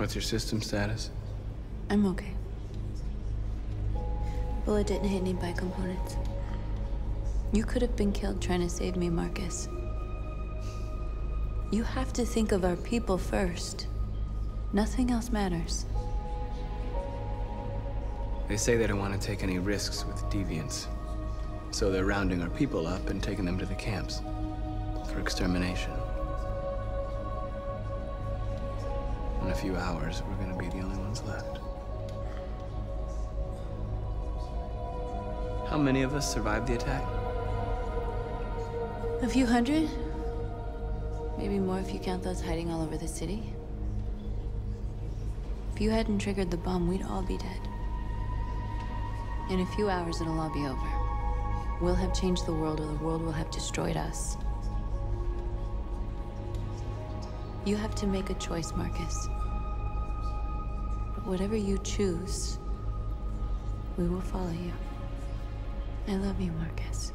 What's your system status? I'm okay. Bullet didn't hit any biocomponents. You could have been killed trying to save me, Markus. You have to think of our people first. Nothing else matters. They say they don't want to take any risks with deviants. So they're rounding our people up and taking them to the camps for extermination. In a few hours, we're gonna be the only ones left. How many of us survived the attack? A few hundred? Maybe more if you count those hiding all over the city. If you hadn't triggered the bomb, we'd all be dead. In a few hours, it'll all be over. We'll have changed the world, or the world will have destroyed us. You have to make a choice, Markus. Whatever you choose, we will follow you. I love you, Markus.